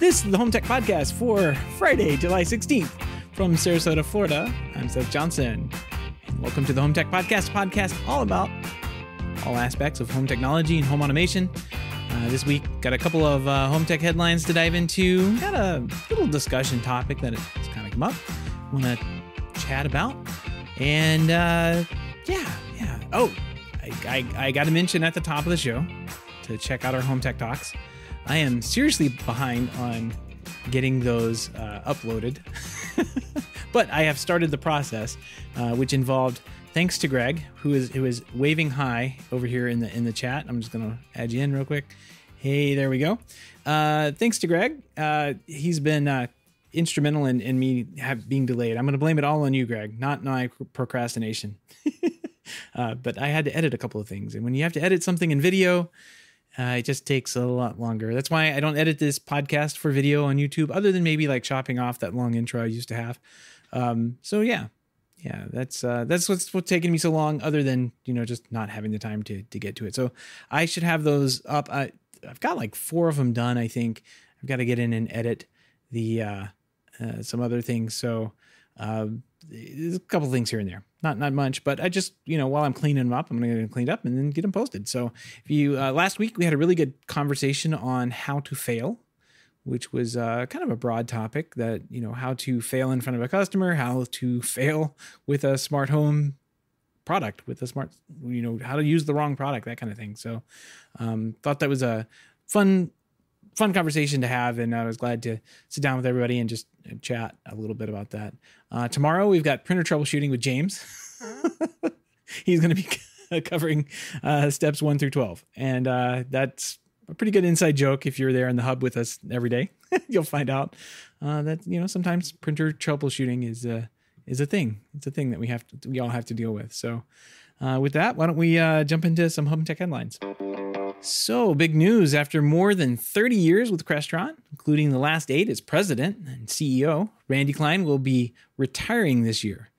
This is the Home Tech Podcast for Friday, July 16th. From Sarasota, Florida, I'm Seth Johnson. And welcome to the Home Tech Podcast, podcast all about all aspects of home technology and home automation. Uh, this week, got a couple of uh, home tech headlines to dive into. Got a little discussion topic that has kind of come up. Want to chat about. And uh, yeah, yeah. Oh, I, I, I got to mention at the top of the show to check out our home tech talks. I am seriously behind on getting those uh, uploaded, but I have started the process, uh, which involved thanks to Greg, who is who is waving hi over here in the in the chat. I'm just gonna add you in real quick. Hey, there we go. Uh, thanks to Greg. Uh, he's been uh, instrumental in, in me have, being delayed. I'm gonna blame it all on you, Greg, not my procrastination. Uh, but I had to edit a couple of things, and when you have to edit something in video uh, it just takes a lot longer. That's why I don't edit this podcast for video on YouTube, other than maybe like chopping off that long intro I used to have. Um, so yeah, yeah, that's uh, that's what's what's taking me so long. Other than you know just not having the time to to get to it. So I should have those up. I, I've got like four of them done. I think I've got to get in and edit the uh, uh some other things. So uh, there's a couple things here and there not not much, but I just you know while I'm cleaning them up, I'm gonna get them cleaned up and then get them posted. So if you uh, last week we had a really good conversation on how to fail, which was uh, kind of a broad topic that you know how to fail in front of a customer, how to fail with a smart home product, with a smart you know how to use the wrong product, that kind of thing. So um, thought that was a fun fun conversation to have, and I was glad to sit down with everybody and just chat a little bit about that. Uh, tomorrow we've got printer troubleshooting with James. He's going to be covering uh, steps one through twelve, and uh, that's a pretty good inside joke. If you're there in the hub with us every day, you'll find out uh, that you know sometimes printer troubleshooting is a is a thing. It's a thing that we have to we all have to deal with. So, uh, with that, why don't we uh, jump into some home tech headlines? So, big news after more than 30 years with Crestron, including the last eight as president and CEO, Randy Klein will be retiring this year.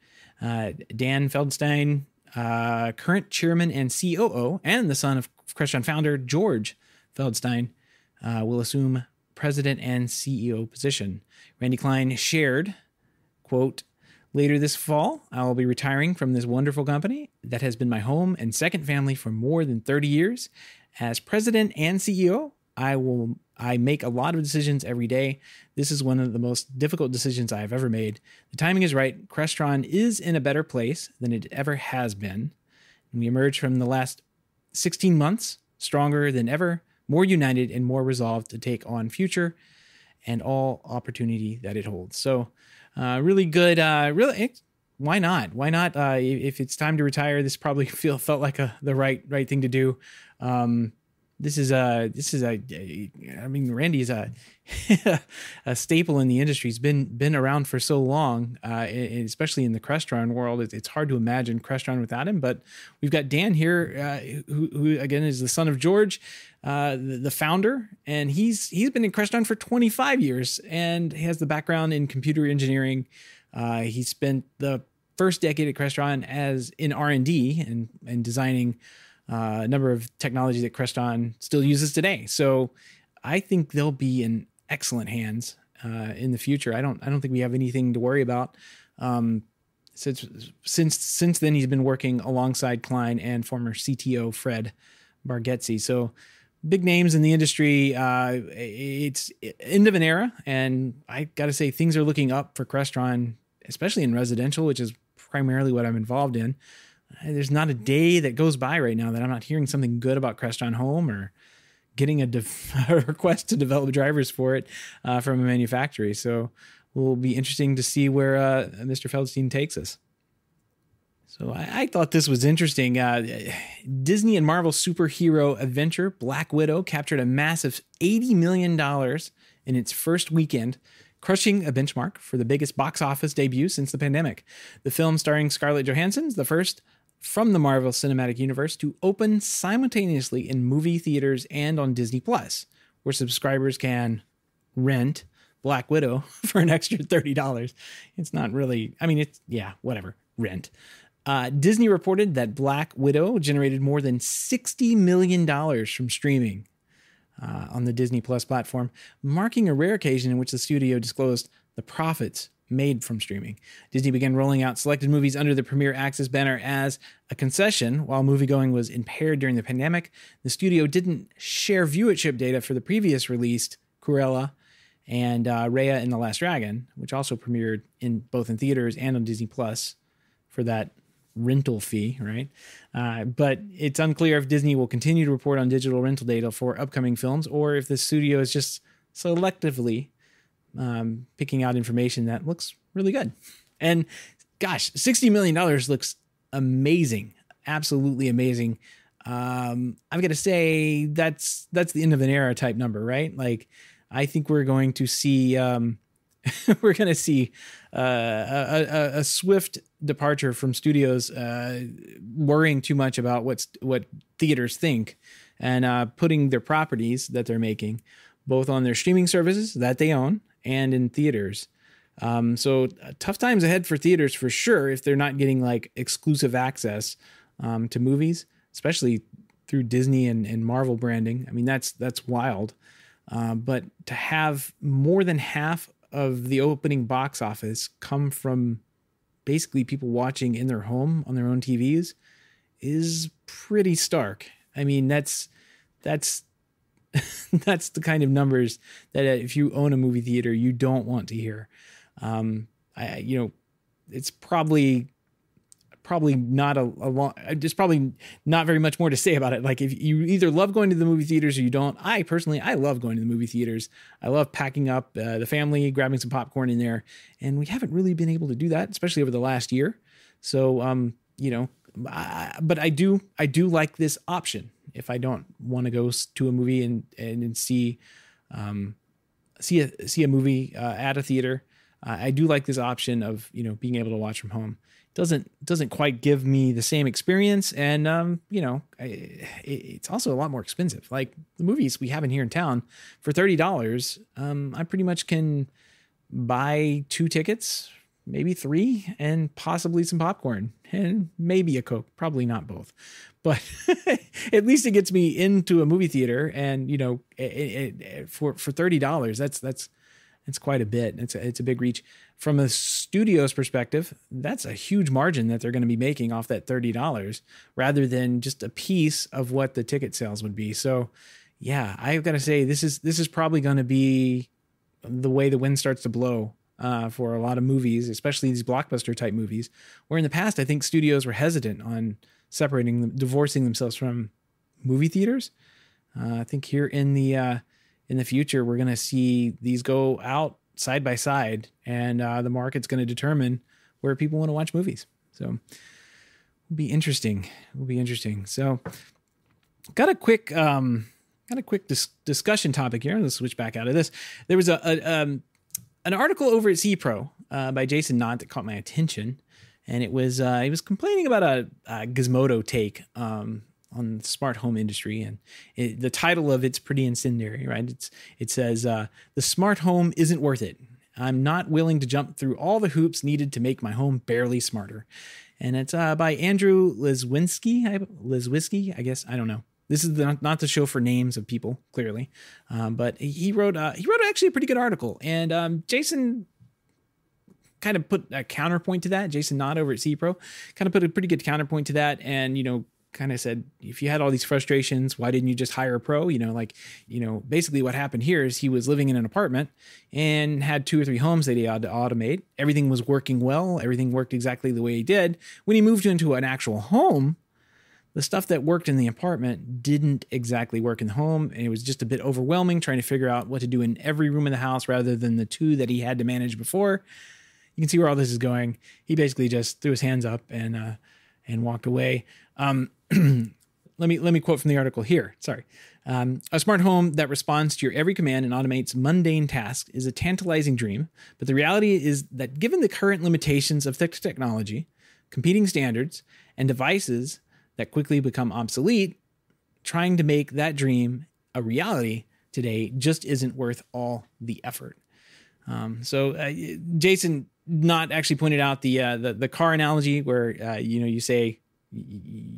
Uh, Dan Feldstein, uh, current chairman and COO, and the son of Crestron founder George Feldstein, uh, will assume president and CEO position. Randy Klein shared, quote, Later this fall, I will be retiring from this wonderful company that has been my home and second family for more than 30 years as president and CEO, I will I make a lot of decisions every day. This is one of the most difficult decisions I have ever made. The timing is right. Crestron is in a better place than it ever has been. And we emerge from the last 16 months stronger than ever, more united and more resolved to take on future and all opportunity that it holds. So, uh, really good. Uh, really, why not? Why not? Uh, if it's time to retire, this probably feel felt like a the right right thing to do. Um, this is a this is a I mean Randy is a a staple in the industry. He's been been around for so long, uh, especially in the Crestron world. It's hard to imagine Crestron without him. But we've got Dan here, uh, who, who, again is the son of George, uh, the, the, founder, and he's he's been in Crestron for 25 years, and he has the background in computer engineering. Uh, he spent the first decade at Crestron as in R and D and and designing uh, a number of technology that Crestron still uses today. So I think they'll be in excellent hands uh, in the future. I don't I don't think we have anything to worry about. Um, since since since then he's been working alongside Klein and former CTO Fred Bargetzi. So big names in the industry. Uh, it's end of an era, and I got to say things are looking up for Crestron, especially in residential, which is primarily what I'm involved in. There's not a day that goes by right now that I'm not hearing something good about Crestron Home or getting a, a request to develop drivers for it uh, from a manufacturer. So we'll be interesting to see where uh, Mr. Feldstein takes us. So I, I thought this was interesting. Uh, Disney and Marvel superhero adventure Black Widow captured a massive $80 million in its first weekend, crushing a benchmark for the biggest box office debut since the pandemic. The film starring Scarlett Johansson is the first from the Marvel Cinematic Universe to open simultaneously in movie theaters and on Disney Plus, where subscribers can rent Black Widow for an extra $30. It's not really, I mean, it's, yeah, whatever, rent. Uh, Disney reported that Black Widow generated more than $60 million from streaming uh, on the Disney Plus platform, marking a rare occasion in which the studio disclosed the profits made from streaming. Disney began rolling out selected movies under the Premier Access banner as a concession while moviegoing was impaired during the pandemic. The studio didn't share viewership data for the previous released Cruella and uh, Raya and the Last Dragon, which also premiered in both in theaters and on Disney Plus for that rental fee, right? Uh, but it's unclear if Disney will continue to report on digital rental data for upcoming films or if the studio is just selectively um, picking out information that looks really good. And gosh, $60 million looks amazing, absolutely amazing. Um, I'm gonna say that's that's the end of an era type number, right? Like, I think we're going to see um, we're going to see uh, a, a, a, swift departure from studios uh, worrying too much about what's what theaters think and uh, putting their properties that they're making both on their streaming services that they own and in theaters. Um, so uh, tough times ahead for theaters for sure if they're not getting like exclusive access um, to movies, especially through Disney and, and Marvel branding. I mean that's that's wild. Uh, but to have more than half of the opening box office come from basically people watching in their home on their own TVs is pretty stark. I mean that's that's that's the kind of numbers that uh, if you own a movie theater, you don't want to hear. Um, I, you know, it's probably probably not a, a long there's probably not very much more to say about it. Like if you either love going to the movie theaters or you don't i personally i love going to the movie theaters. I love packing up uh, the family grabbing some popcorn in there and we haven't really been able to do that especially over the last year. So um you know I, but i do i do like this option if I don't want to go to a movie and and, and see um, see a see a movie uh, at a theater, uh, I do like this option of you know being able to watch from home. Doesn't doesn't quite give me the same experience, and um, you know I, it, it's also a lot more expensive. Like the movies we have in here in town for thirty dollars, um, I pretty much can buy two tickets maybe three, and possibly some popcorn and maybe a Coke. Probably not both, but at least it gets me into a movie theater. And you know, it, it, for for thirty dollars, that's that's it's quite a bit. It's a, it's a big reach from a studio's perspective. That's a huge margin that they're going to be making off that thirty dollars, rather than just a piece of what the ticket sales would be. So, yeah, I've got to say this is this is probably going to be the way the wind starts to blow uh, for a lot of movies, especially these blockbuster type movies, where in the past I think studios were hesitant on separating them, divorcing themselves from movie theaters. Uh, I think here in the uh, in the future we're going to see these go out side by side, and uh, the market's going to determine where people want to watch movies. So it'll be interesting. It'll be interesting. So got a quick um, got a quick dis- discussion topic here. Let's switch back out of this. There was a, a um, an article over at CE Pro uh, by Jason Knott that caught my attention, and it was uh, he was complaining about a, a Gizmodo take um, on the smart home industry, and it, the title of it's pretty incendiary, right? It's it says uh, the smart home isn't worth it. I'm not willing to jump through all the hoops needed to make my home barely smarter. And it's uh, by Andrew Lizwinski. Lizwiski, I guess. I don't know. This is the, not the show for names of people, clearly, um, but he wrote uh, he wrote actually a pretty good article, and um, Jason kind of put a counterpoint to that. Jason Knott over at CE Pro kind of put a pretty good counterpoint to that, and you know, kind of said, if you had all these frustrations, why didn't you just hire a pro? You know, like, you know, basically what happened here is he was living in an apartment and had two or three homes that he had to automate. Everything was working well. Everything worked exactly the way he did. When he moved into an actual home, the stuff that worked in the apartment didn't exactly work in the home and it was just a bit overwhelming trying to figure out what to do in every room in the house rather than the two that he had to manage before you can see where all this is going he basically just threw his hands up and uh, and walked away um, let me let me quote from the article here sorry um, a smart home that responds to your every command and automates mundane tasks is a tantalizing dream but the reality is that given the current limitations of technology competing standards and devices that quickly become obsolete, trying to make that dream a reality today just isn't worth all the effort. Um, so uh, Jason Knott actually pointed out the uh, the the car analogy where uh, you know you say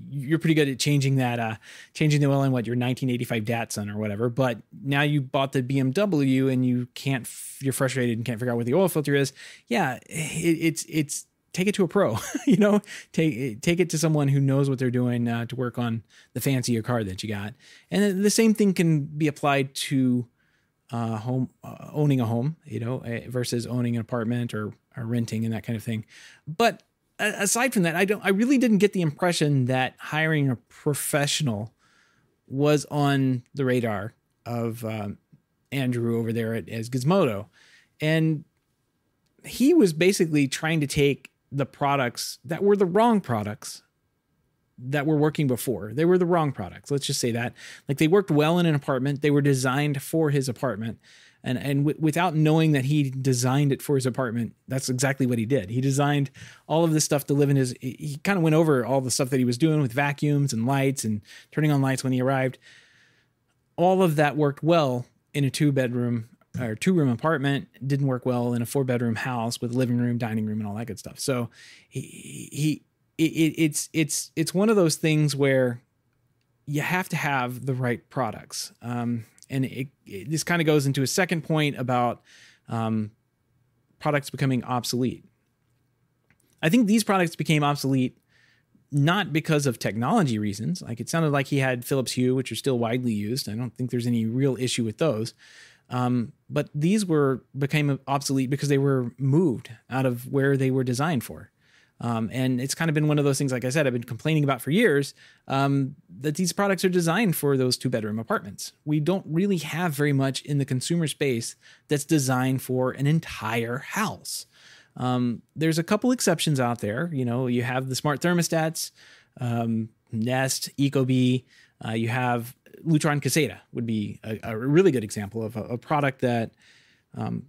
you're pretty good at changing that uh changing the oil in what your 1985 Datsun or whatever but now you bought the BMW and you can't you're frustrated and can't figure out what the oil filter is. Yeah it, it's it's take it to a pro you know? Take take it to someone who knows what they're doing uh, to work on the fancier car that you got. And the same thing can be applied to uh, home uh, owning a home you know eh, versus owning an apartment or, or renting and that kind of thing. But aside from that, I don't. I really didn't get the impression that hiring a professional was on the radar of um, Andrew over there at, as Gizmodo, and he was basically trying to take the products that were the wrong products that were working before. They were the wrong products. Let's just say that. Like they worked well in an apartment. They were designed for his apartment and and w- without knowing that he designed it for his apartment that's exactly what he did. He designed all of this stuff to live in his he, he kind of went over all the stuff that he was doing with vacuums and lights and turning on lights when he arrived. All of that worked well in a two bedroom or two room apartment didn't work well in a four bedroom house with living room dining room and all that good stuff. So he he it, it's it's it's one of those things where you have to have the right products. Um, and it, it, this kind of goes into a second point about um, products becoming obsolete. I think these products became obsolete not because of technology reasons. Like it sounded like he had Philips Hue, which are still widely used. I don't think there's any real issue with those. Um, but these were became obsolete because they were moved out of where they were designed for. Um, and it's kind of been one of those things, like I said, I've been complaining about for years um, that these products are designed for those two bedroom apartments. We don't really have very much in the consumer space that's designed for an entire house. Um, there's a couple exceptions out there. You know, you have the smart thermostats, um, Nest, Ecobee. Uh, you have Lutron Caseta would be a, a really good example of a, a product that um,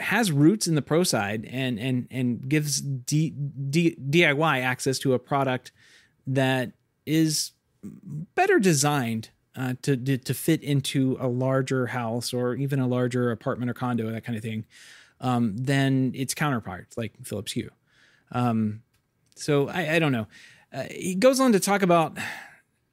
has roots in the pro side and and and gives D, D, DIY access to a product that is better designed uh, to, to fit into a larger house or even a larger apartment or condo that kind of thing um, than its counterparts like Philips Hue. Um, so I, I, don't know. Uh, he goes on to talk about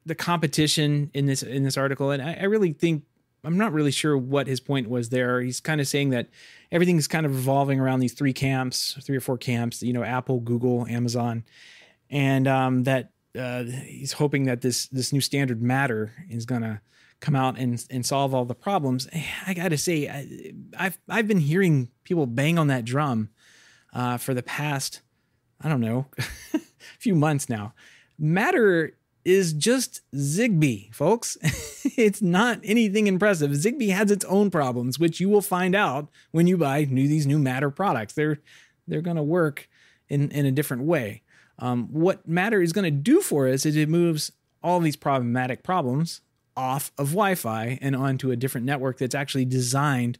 the competition in this in this article, and I, I really think I'm not really sure what his point was there. He's kind of saying that everything's kind of revolving around these three camps, three or four camps, you know, Apple, Google, Amazon, and um, that uh, he's hoping that this this new standard matter is gonna come out and and solve all the problems. I got to say, I, have I've been hearing people bang on that drum uh, for the past, I don't know, a few months now. Matter is just Zigbee, folks. it's not anything impressive. Zigbee has its own problems, which you will find out when you buy new, these new Matter products. They're they're going to work in in a different way. Um, what Matter is going to do for us is it moves all these problematic problems off of Wi-Fi and onto a different network that's actually designed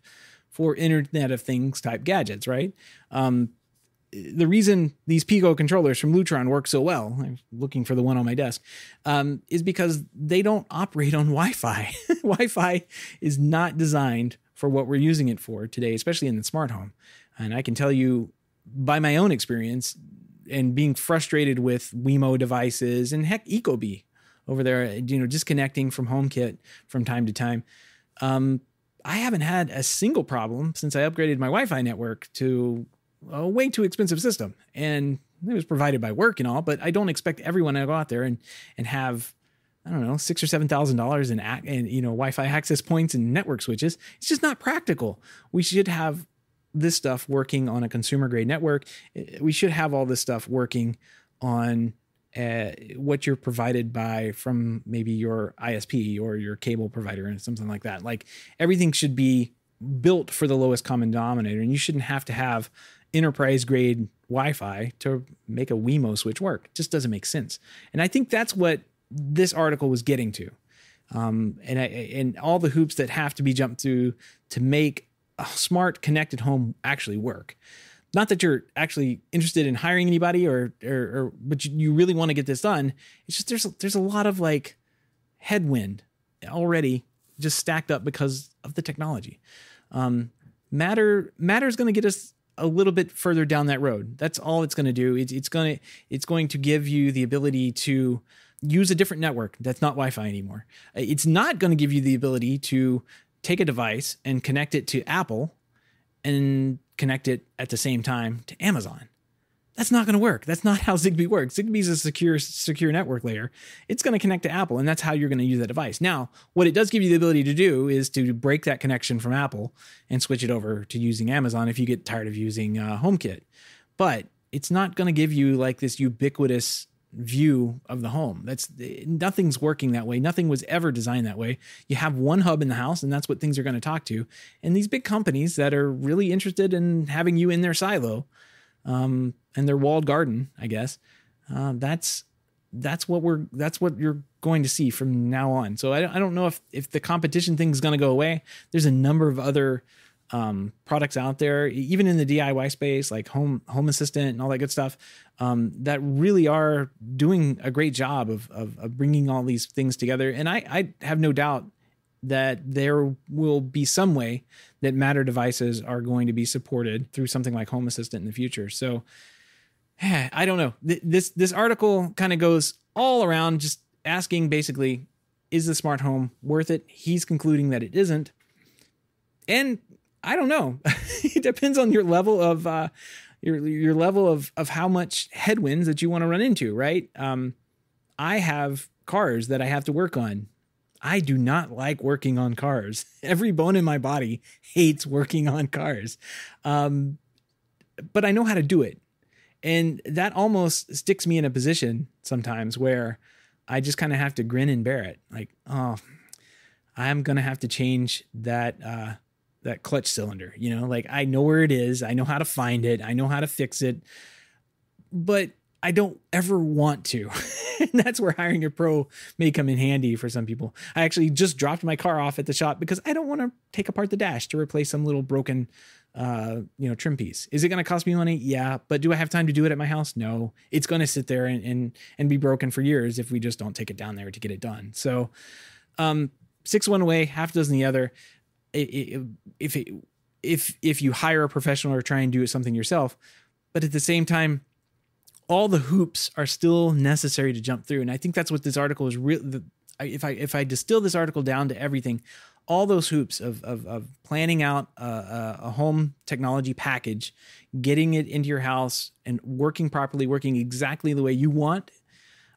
for Internet of Things type gadgets, right? Um, the reason these Pico controllers from Lutron work so well, I'm looking for the one on my desk, um, is because they don't operate on Wi Fi. wi Fi is not designed for what we're using it for today, especially in the smart home. And I can tell you by my own experience and being frustrated with Wemo devices and heck, Ecobee over there, you know, disconnecting from HomeKit from time to time. Um, I haven't had a single problem since I upgraded my Wi Fi network to a way too expensive system. And it was provided by work and all, but I don't expect everyone to go out there and and have I don't know six or seven thousand dollars in and you know Wi-Fi access points and network switches. It's just not practical. We should have this stuff working on a consumer grade network. We should have all this stuff working on uh, what you're provided by from maybe your ISP or your cable provider and something like that. Like everything should be built for the lowest common denominator, and you shouldn't have to have enterprise grade Wi-Fi to make a Wemo switch work. It just doesn't make sense. And I think that's what this article was getting to. Um, and I, and all the hoops that have to be jumped through to make a smart connected home actually work. Not that you're actually interested in hiring anybody or, or, or but you, really want to get this done. It's just there's there's a lot of like headwind already just stacked up because of the technology. Um, matter matter is going to get us a little bit further down that road. That's all it's going to do. It's, it's going to it's going to give you the ability to use a different network that's not Wi-Fi anymore. It's not going to give you the ability to take a device and connect it to Apple and connect it at the same time to Amazon. That's not going to work. That's not how Zigbee works. Zigbee is a secure secure network layer. It's going to connect to Apple, and that's how you're going to use that device. Now, what it does give you the ability to do is to break that connection from Apple and switch it over to using Amazon if you get tired of using uh, HomeKit. But it's not going to give you like this ubiquitous view of the home. That's nothing's working that way. Nothing was ever designed that way. You have one hub in the house and that's what things are going to talk to. And these big companies that are really interested in having you in their silo um, and their walled garden, I guess, uh, that's that's what we're that's what you're going to see from now on. So I, I don't know if if the competition thing is going to go away. There's a number of other um, products out there, even in the DIY space, like Home Home Assistant and all that good stuff, um, that really are doing a great job of, of, of bringing all these things together. And I, I have no doubt that there will be some way that Matter devices are going to be supported through something like Home Assistant in the future. So I don't know. This this article kind of goes all around, just asking basically, is the smart home worth it? He's concluding that it isn't. And I don't know. it depends on your level of uh, your your level of of how much headwinds that you want to run into, right? Um, I have cars that I have to work on. I do not like working on cars. Every bone in my body hates working on cars. Um, but I know how to do it. And that almost sticks me in a position sometimes where I just kind of have to grin and bear it. Like, oh, I'm going to have to change that uh, that clutch cylinder. You know, like I know where it is, I know how to find it, I know how to fix it, but I don't ever want to. and that's where hiring a pro may come in handy for some people. I actually just dropped my car off at the shop because I don't want to take apart the dash to replace some little broken uh, you know, trim piece. Is it going to cost me money? Yeah, but do I have time to do it at my house? No. It's going to sit there and, and and be broken for years if we just don't take it down there to get it done. So, um, six one way, half dozen the other if it, if if you hire a professional or try and do something yourself, but at the same time, all the hoops are still necessary to jump through. And I think that's what this article is really. If I if I distill this article down to everything, all those hoops of of, of planning out a, a, home technology package, getting it into your house, and working properly, working exactly the way you want.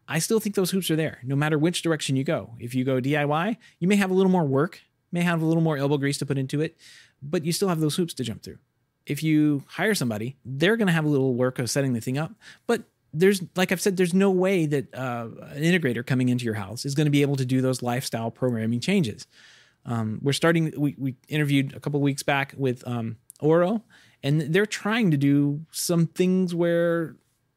I still think those hoops are there, no matter which direction you go. If you go DIY, you may have a little more work may have a little more elbow grease to put into it, but you still have those hoops to jump through. If you hire somebody, they're going to have a little work of setting the thing up, but there's like I've said, there's no way that uh, an integrator coming into your house is going to be able to do those lifestyle programming changes. Um, we're starting. We, we interviewed a couple weeks back with um, Orro, and they're trying to do some things where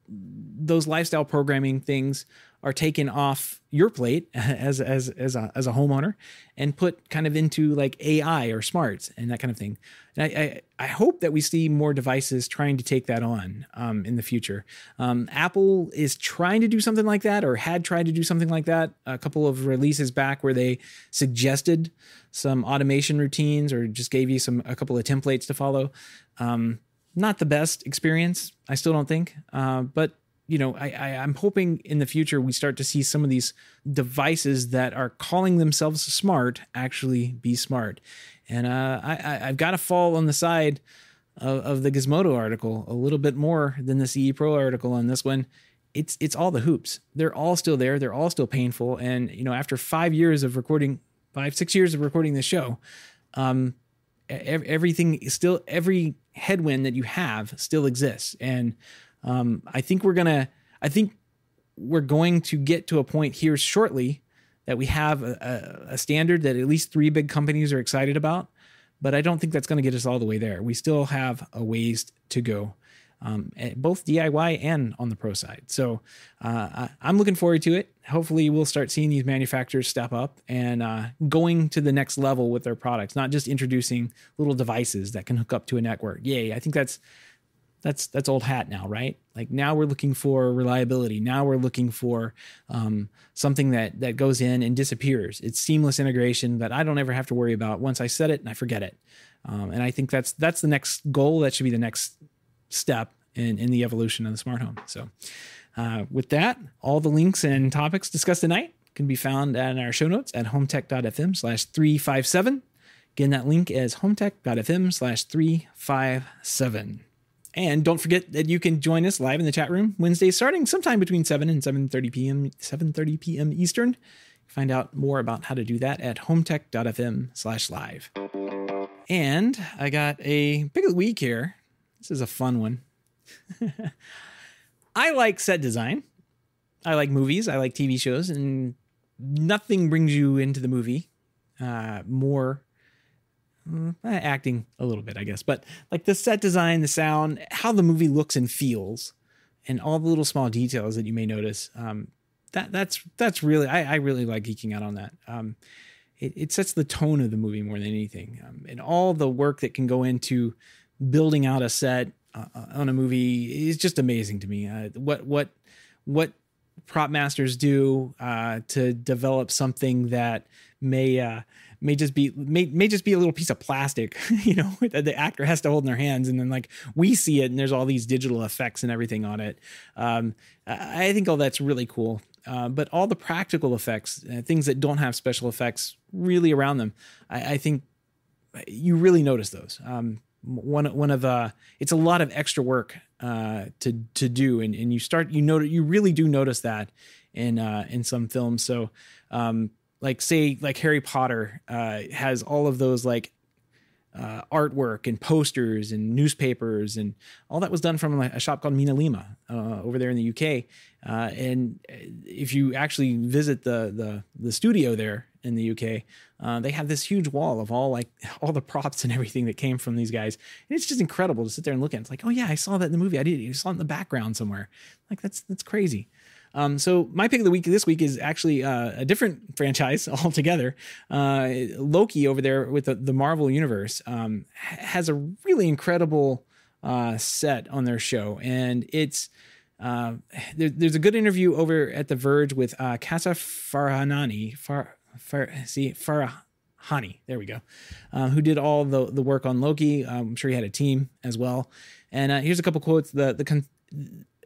those lifestyle programming things are taken off your plate as as as a, as a homeowner and put kind of into like AI or smarts and that kind of thing. And I, I, I hope that we see more devices trying to take that on um, in the future. Um, Apple is trying to do something like that or had tried to do something like that a couple of releases back where they suggested some automation routines or just gave you some a couple of templates to follow. Um, not the best experience, I still don't think, uh, but you know, I, I am hoping in the future we start to see some of these devices that are calling themselves smart actually be smart. And uh, I, I have got to fall on the side of, of the Gizmodo article a little bit more than the CE Pro article on this one. It's it's all the hoops. They're all still there. They're all still painful. And you know, after five years of recording, five six years of recording this show, um, everything still every headwind that you have still exists and um, I think we're gonna. I think we're going to get to a point here shortly that we have a, a, a standard that at least three big companies are excited about. But I don't think that's going to get us all the way there. We still have a ways to go, um, eh, both DIY and on the pro side. So uh, I'm looking forward to it. Hopefully, we'll start seeing these manufacturers step up and uh, going to the next level with their products, not just introducing little devices that can hook up to a network. Yay! I think that's that's that's old hat now, right? Like now we're looking for reliability. Now we're looking for um, something that that goes in and disappears. It's seamless integration that I don't ever have to worry about. Once I set it and I forget it. Um, and I think that's that's the next goal. That should be the next step in, in the evolution of the smart home. So, uh, with that, all the links and topics discussed tonight can be found in our show notes at hometech.fm slash 357. Again, that link is hometech.fm slash 357. And don't forget that you can join us live in the chat room Wednesdays starting sometime between 7 and 7.30 p.m. 7.30 p.m. Eastern. Find out more about how to do that at hometech.fm slash live. And I got a pick of the week here. This is a fun one. I like set design. I like movies. I like TV shows, and nothing brings you into the movie uh, more uh, acting a little bit, I guess, but like the set design, the sound, how the movie looks and feels, and all the little small details that you may notice. Um, that that's that's really I, I really like geeking out on that. Um, it, it sets the tone of the movie more than anything, um, and all the work that can go into building out a set uh, uh on a movie is just amazing to me. Uh, what what what prop masters do uh, to develop something that may uh, may just be may, may just be a little piece of plastic you know that the actor has to hold in their hands. And then like we see it and there's all these digital effects and everything on it. Um, i think all that's really cool. Uh, but all the practical effects uh, things that don't have special effects really around them i, I think you really notice those. Um, one one of uh it's a lot of extra work uh to to do. And and you start you know you really do notice that in uh in some films. So um like say like Harry Potter uh has all of those like uh, artwork and posters and newspapers and all that was done from a shop called MinaLima uh, over there in the UK. Uh, and if you actually visit the the the studio there in the UK, uh, they have this huge wall of all like all the props and everything that came from these guys, and it's just incredible to sit there and look at. It's like, oh yeah, I saw that in the movie. I did. You saw it in the background somewhere. Like that's that's crazy. Um, so my pick of the week this week is actually uh, a different franchise altogether. Uh, Loki over there with the, the Marvel universe um, has a really incredible uh, set on their show, and it's uh, there, there's a good interview over at The Verge with uh, Kasa Farhanani. Far, Far, see Farahani. There we go. Um, who did all the the work on Loki? I'm sure he had a team as well. And uh, here's a couple quotes. The the con-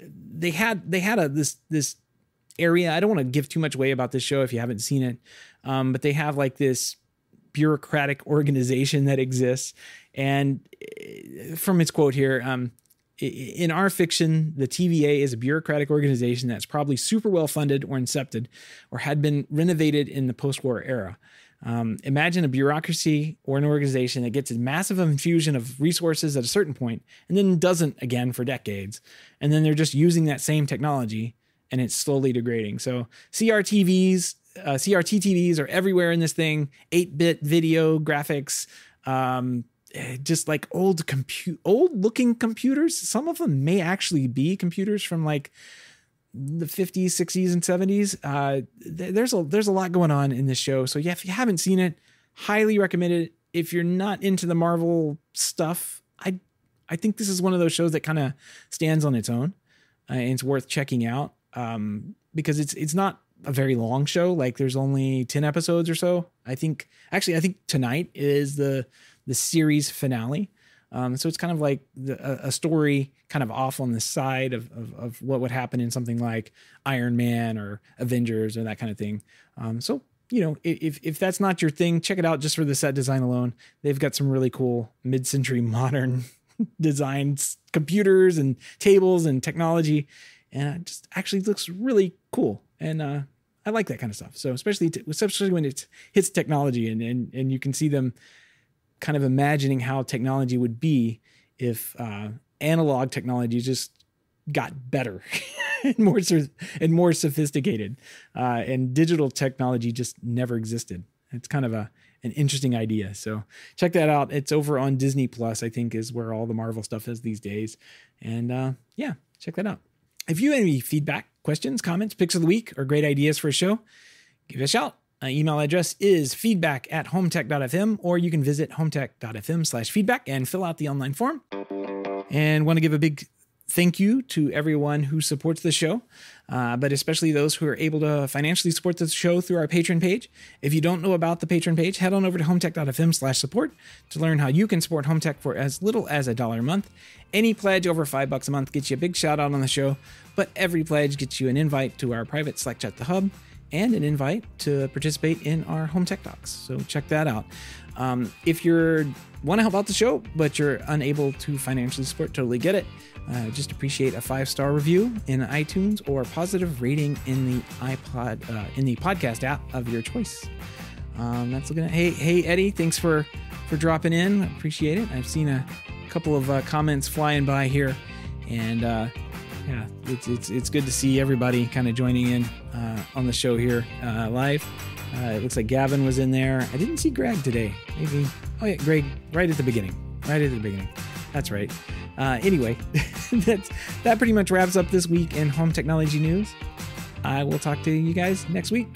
they had they had a this this area. I don't want to give too much away about this show if you haven't seen it, um, but they have like this bureaucratic organization that exists. And uh, from its quote here, um, in our fiction, the TVA is a bureaucratic organization that's probably super well funded or incepted or had been renovated in the post war era. Um, imagine a bureaucracy or an organization that gets a massive infusion of resources at a certain point and then doesn't again for decades. And then they're just using that same technology and it's slowly degrading. So CRTVs, uh, CRT TVs are everywhere in this thing 8 bit video graphics. Um, Eh, just like old compute old looking computers some of them may actually be computers from like the 50s 60s and 70s uh, th- there's a there's a lot going on in this show. So yeah if you haven't seen it highly recommend it. If you're not into the marvel stuff i i think this is one of those shows that kind of stands on its own uh, and it's worth checking out um, because it's it's not a very long show. Like there's only 10 episodes or so i think. Actually i think tonight is the the series finale. Um, so it's kind of like the, a, story kind of off on the side of, of, of, what would happen in something like Iron Man or Avengers or that kind of thing. Um, so, you know, if, if that's not your thing, check it out just for the set design alone. They've got some really cool mid century modern designed computers and tables and technology. And it just actually looks really cool. And, uh, I like that kind of stuff. So especially, t- especially when it hits technology and, and, and you can see them kind of imagining how technology would be if uh, analog technology just got better and more and more sophisticated, uh, and digital technology just never existed. It's kind of a an interesting idea. So check that out. It's over on Disney Plus. I think is where all the Marvel stuff is these days. And uh, yeah, check that out. If you have any feedback, questions, comments, picks of the week, or great ideas for a show, give it a shout. Uh, email address is feedback at hometech.fm, or you can visit hometech.fm slash feedback and fill out the online form. And want to give a big thank you to everyone who supports the show, uh, but especially those who are able to financially support the show through our Patreon page. If you don't know about the Patreon page, head on over to hometech.fm slash support to learn how you can support Home Tech for as little as a dollar a month. Any pledge over five bucks a month gets you a big shout out on the show, but every pledge gets you an invite to our private Slack chat, the hub, and an invite to participate in our Home Tech Talks. So check that out. Um, if you're want to help out the show, but you're unable to financially support, totally get it. Uh, just appreciate a five star review in iTunes or positive rating in the iPod uh, in the podcast app of your choice. Um, that's looking at. Hey, hey, Eddie, thanks for for dropping in. Appreciate it. I've seen a couple of uh, comments flying by here, and uh, yeah, it's it's it's good to see everybody kind of joining in uh, on the show here uh, live. Uh, it looks like Gavin was in there. I didn't see Greg today. Maybe. Oh yeah, Greg, right at the beginning. Right at the beginning. That's right. Uh, anyway, that's that pretty much wraps up this week in home technology news. I will talk to you guys next week.